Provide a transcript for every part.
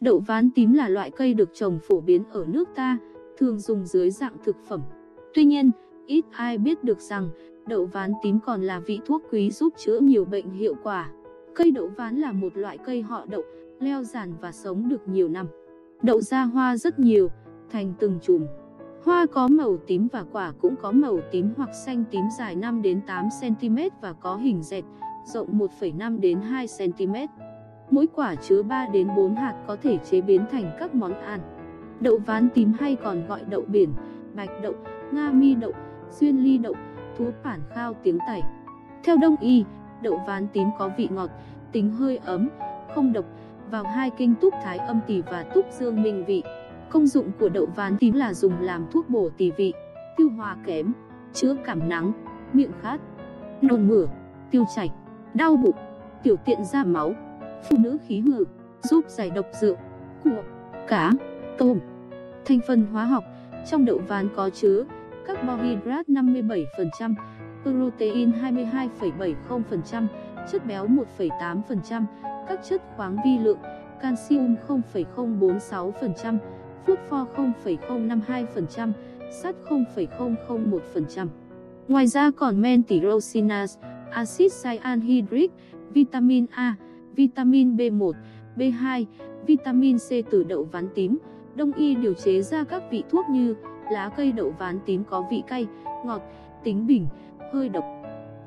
Đậu ván tím là loại cây được trồng phổ biến ở nước ta, thường dùng dưới dạng thực phẩm. Tuy nhiên, ít ai biết được rằng đậu ván tím còn là vị thuốc quý giúp chữa nhiều bệnh hiệu quả. Cây đậu ván là một loại cây họ đậu, leo giàn và sống được nhiều năm. Đậu ra hoa rất nhiều, thành từng chùm. Hoa có màu tím và quả cũng có màu tím hoặc xanh tím dài 5 đến 8 cm và có hình dẹt, rộng 1,5 đến 2 cm. Mỗi quả chứa 3 đến 4 hạt có thể chế biến thành các món ăn. Đậu ván tím hay còn gọi đậu biển, bạch đậu, nga mi đậu, xuyên ly đậu, thú bản khao tiếng tẩy. Theo đông y, đậu ván tím có vị ngọt, tính hơi ấm, không độc, vào hai kinh túc thái âm tỳ và túc dương minh vị. Công dụng của đậu ván tím là dùng làm thuốc bổ tỳ vị, tiêu hóa kém, chữa cảm nắng, miệng khát, nôn mửa, tiêu chảy, đau bụng, tiểu tiện ra máu, phụ nữ khí hư, giúp giải độc rượu, của cá, tôm. Thành phần hóa học trong đậu ván có chứa carbohydrate 57%, protein 22,70%, chất béo 1,8%, các chất khoáng vi lượng, calcium 0,046%, phosphor 0,052%, sắt 0,001%. Ngoài ra còn men tyrosinase, axit cyanhydric, vitamin A, vitamin B1, B2, vitamin C từ đậu ván tím. Đông y điều chế ra các vị thuốc như lá cây đậu ván tím có vị cay, ngọt, tính bình, hơi độc.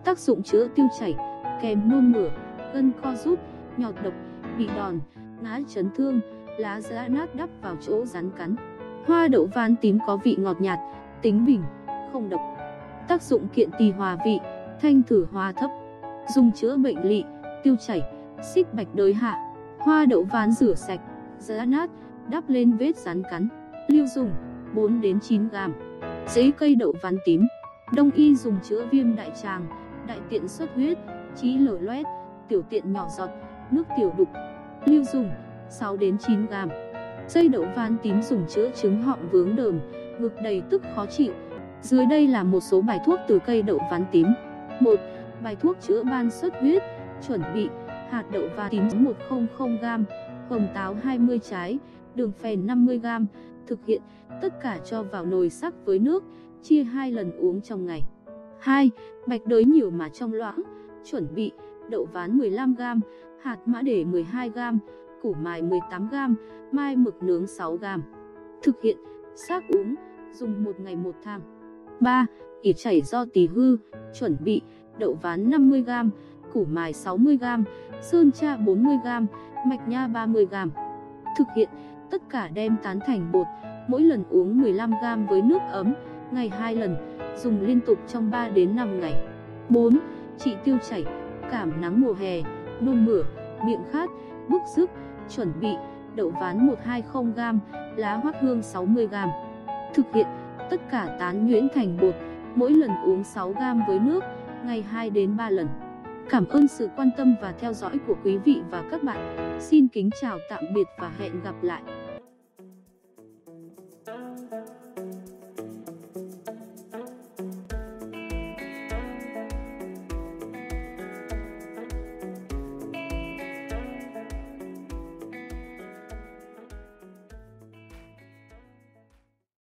Tác dụng chữa tiêu chảy, kèm nôn mửa, gân co rút, nhọt độc, bị đòn, ngã chấn thương, lá giã nát đắp vào chỗ rắn cắn. Hoa đậu ván tím có vị ngọt nhạt, tính bình, không độc. Tác dụng kiện tỳ hòa vị, thanh thử hòa thấp. Dùng chữa bệnh lị, tiêu chảy, xích bạch đới hạ. Hoa đậu ván rửa sạch, giã nát, đắp lên vết rắn cắn. Lưu dùng 4 đến 9 gram. Giấy cây đậu ván tím. Đông y dùng chữa viêm đại tràng, đại tiện xuất huyết, trí lở loét, tiểu tiện nhỏ giọt, nước tiểu đục. Lưu dùng 6 đến 9 gram. Dây đậu ván tím dùng chữa chứng họng vướng đờm, ngực đầy tức khó chịu. Dưới đây là một số bài thuốc từ cây đậu ván tím. 1. Bài thuốc chữa ban xuất huyết, chuẩn bị hạt đậu và tím 100g, hồng táo 20 trái, đường phèn 50g. Thực hiện, tất cả cho vào nồi sắc với nước, chia hai lần uống trong ngày. 2. Bạch đới nhiều mà trong loãng, chuẩn bị đậu ván 15g, hạt mã để 12g, củ mài 18g, mai mực nướng 6g. Thực hiện, sắc uống, dùng một ngày một thang. 3. Ỉ chảy do tỳ hư, chuẩn bị đậu ván 50g, củ mài 60g, sơn cha 40g, mạch nha 30g. Thực hiện, tất cả đem tán thành bột, mỗi lần uống 15g với nước ấm, ngày 2 lần, dùng liên tục trong 3 đến 5 ngày. 4. Trị tiêu chảy, cảm nắng mùa hè, nôn mửa, miệng khát, bức rức, chuẩn bị đậu ván 120g, lá hoắc hương 60g. Thực hiện tất cả tán nhuyễn thành bột, mỗi lần uống 6g với nước, ngày 2 đến 3 lần. Cảm ơn sự quan tâm và theo dõi của quý vị và các bạn. Xin kính chào, tạm biệt và hẹn gặp lại.